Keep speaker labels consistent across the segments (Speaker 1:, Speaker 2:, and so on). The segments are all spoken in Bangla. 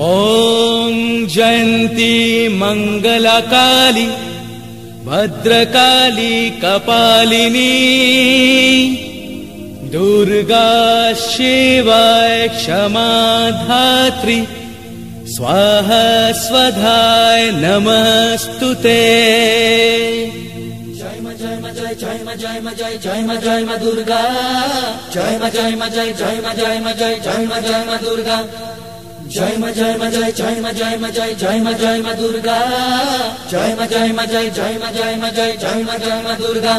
Speaker 1: ॐ जयन्ती मङ्गलकाली भद्रकाली कपालिनी दुर्गा शिवाय क्षमाधात्रि स्वाह स्वधाय नमस्तु ते
Speaker 2: जय म जय मय जय मय म जय जय म जय म दुर्गा जय म जय जय जय म जय म जय जय म जय म दुर्गा জয় মা জয় মা জয় জয় মা জয় মা জয় জয় মা জয় মা দুর্গা জয় মা জয় মা জয় জয় মা জয় মা জয় জয় মা জয় মা দুর্গা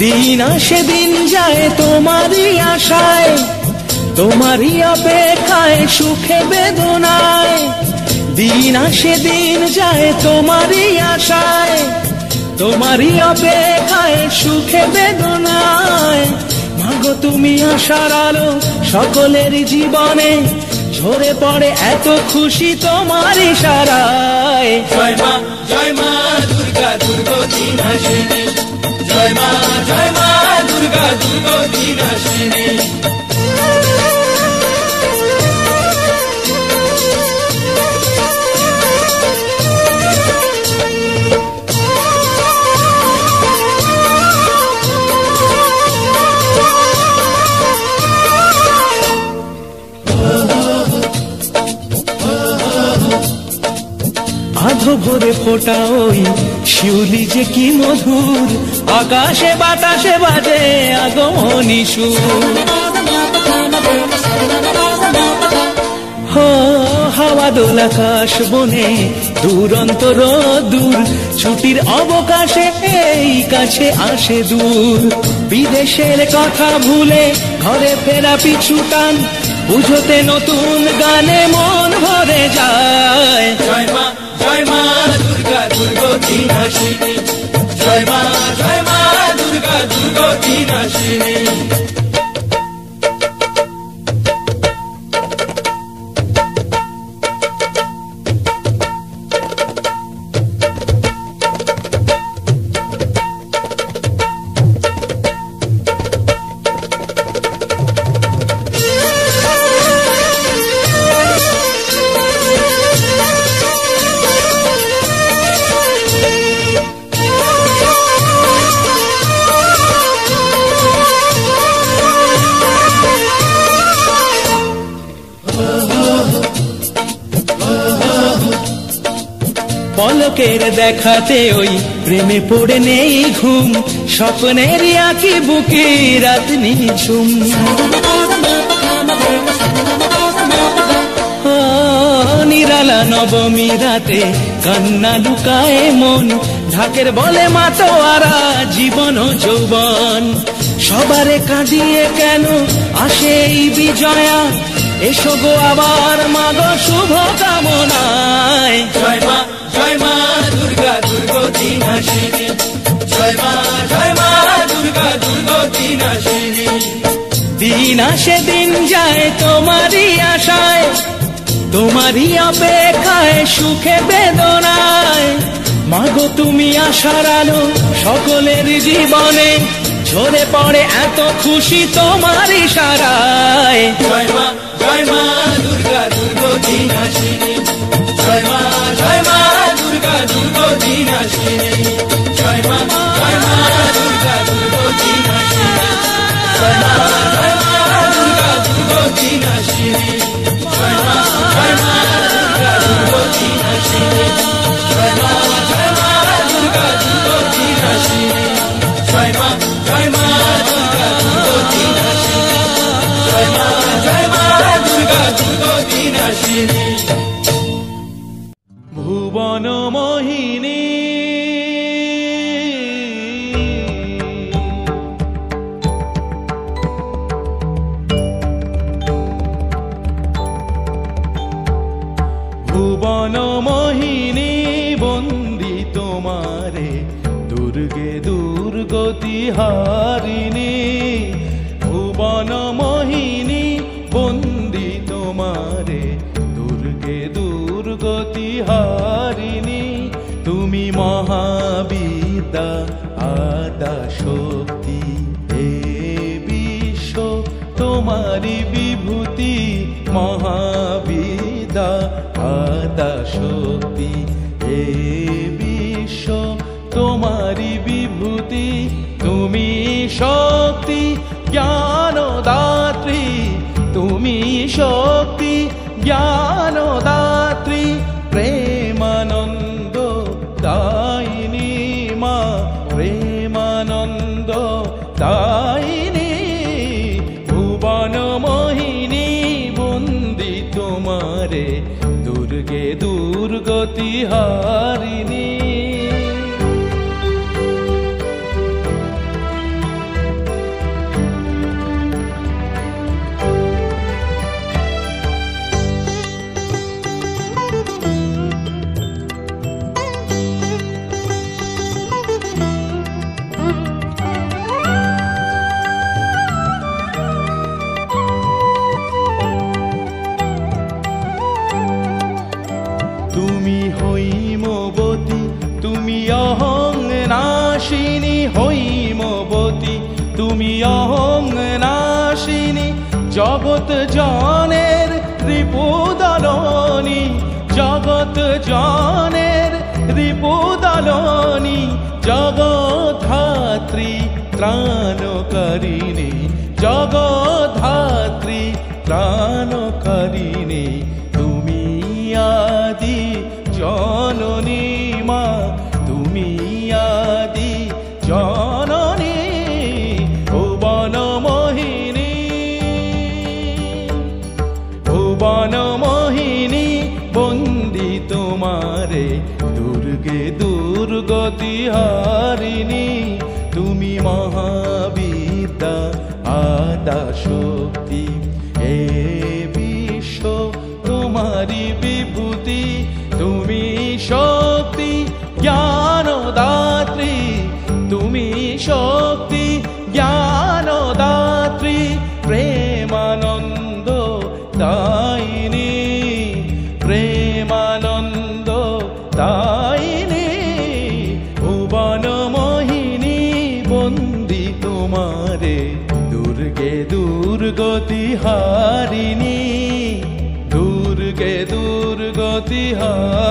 Speaker 1: দিন আসে দিন যায় তোমারই আশায় তোমারই অপেক্ষায় সুখে বেদনায়। দিন আসে, দিন যায় তোমারই আশায়। তোমারই অপেক্ষায় সুখে বেদনায়। মাগো, তুমি আশার আলো সকলের জীবনে। ঝরে পড়ে এত খুশি তোমার ইশারায়।
Speaker 2: জয় মা জয় মা, দুর্গা দুর্গতি নাশিনী জয় মা জয় মা, দুর্গা দুর্গতি নাশিনী
Speaker 1: আধো ভরে ফোটা ওই শিউলি যে কি মধুর, আকাশে বাতাসে বাজে আগমনী সুর। হাওয়া দোল আকাশ বনে দুরন্ত দূর ছুটির অবকাশে এই কাছে আসে দূর। বিদেশের কথা ভুলে ঘরে ফেরা পিছু টান, বুঝতে নতুন গানে মন পলকের দেখাতে ওই প্রেমে পড়ে নেই ঘুম, স্বপ্নের আঁকি বুকে রাত নিঝুম নিরালা নবমী রাতে কান্না লুকায় মন, ঢাকের বলে মাতোয়ারা জীবন যৌবন, সবারে কাঁদিয়ে কেন আসে এই বিজয়া? এসো গো আবার মাগো শুভ কামনায় আসে দিন যায় তোমারই আশায়, তোমারই অপেক্ষায় সুখে বেদনায়। মাগো তুমি আশার আলো সকলের জীবনে, ঝরে পড়ে এত খুশি তোমার ইশারায়
Speaker 2: জয় মা জয় মা, দুর্গা দুর্গতি জয় মা জয় মা মোহিনী। ভুবন মোহিনী, বন্দি তোমারে, দুর্গে দুর্গতি হারিণী।
Speaker 1: ভুবন মোহিনী, বন্দি তোমারে, দুর্গে দুর্গতি হার মহাবিদ্যা, আদা শক্তি, হে বিশ্ব তোমারি বিভূতি, মহাবিদ্যা, আদা শক্তি, হে বিশ্ব তোমারি বিভূতি, তুমি শক্তি, জ্ঞানদাত্রী, তুমি শক্তি, জ্ঞানদাত্রী। দুর্গতি নাশিনী হৈমবতী তুমি অহং নাশিনী, জগৎ জনের রিপুদলনী জগত জনের রিপুদলনী জগধাত্রী ত্রাণকারিণী জগধাত্রী ত্রাণকারিণী, তুমি আদি জননী দুর্গতি হারিণী তুমি মহাবিদ্যা, আদা শক্তি। এ বিশ্ব তোমারি বিভূতি, তুমি শক্তি, জ্ঞানদাত্রী, তুমি শক্তি। দুর্গতি হারিণী দুর্গে দুর্গতি হারিণী